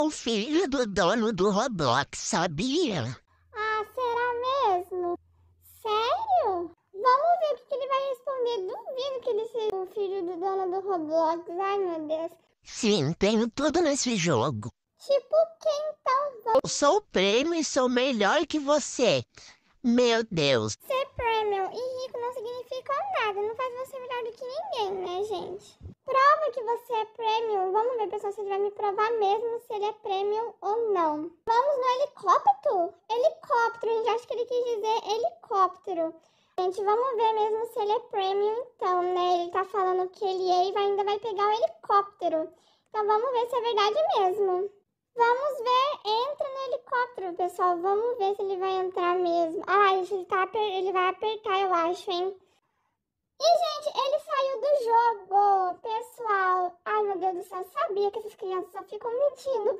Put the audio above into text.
o filho do dono do Roblox, sabia? Ah, será mesmo? Sério? Vamos ver o que ele vai responder. Duvido que ele seja o filho do dono do Roblox. Ai, meu Deus. Sim, tenho tudo nesse jogo. Tipo, quem então? Eu sou o prêmio e sou melhor que você. Meu Deus. Ser premium e rico não significa nada. Não faz você melhor do que ninguém, né, gente? Que você é premium. Vamos ver, pessoal, se ele vai me provar mesmo se ele é premium ou não. Vamos no helicóptero? Helicóptero, gente. Acho que ele quis dizer helicóptero. Gente, vamos ver mesmo se ele é premium, então, né? Ele tá falando que ele é e vai, ainda vai pegar o helicóptero. Então, vamos ver se é verdade mesmo. Vamos ver, entra no helicóptero, pessoal. Vamos ver se ele vai entrar mesmo. Ah, gente, ele, tá, ele vai apertar, eu acho, hein? E, gente, ele do sabia que essas crianças só ficam mentindo